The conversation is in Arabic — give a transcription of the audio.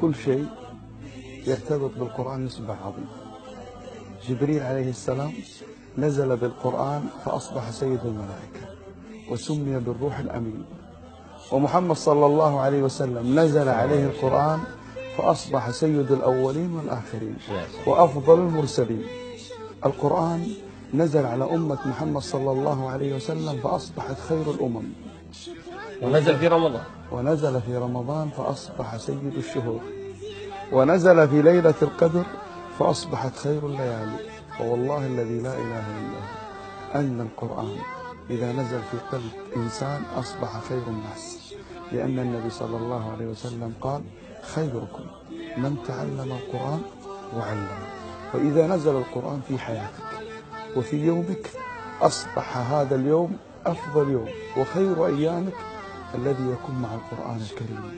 كل شيء يرتبط بالقرآن يصبح عظيم جبريل عليه السلام نزل بالقرآن فأصبح سيد الملائكة وسمي بالروح الأمين. ومحمد صلى الله عليه وسلم نزل عليه القرآن فأصبح سيد الأولين والآخرين وأفضل المرسلين. القرآن نزل على أمة محمد صلى الله عليه وسلم فأصبحت خير الأمم. ونزل في رمضان. ونزل في رمضان فأصبح سيد الشهور. ونزل في ليلة القدر فأصبحت خير الليالي. ووالله الذي لا إله إلا هو. أن القرآن إذا نزل في قلب إنسان أصبح خير الناس. لأن النبي صلى الله عليه وسلم قال خيركم من تعلم القرآن وعلمه. وإذا نزل القرآن في حياتك وفي يومك أصبح هذا اليوم أفضل يوم. وخير أيامك الذي يكون مع القرآن الكريم.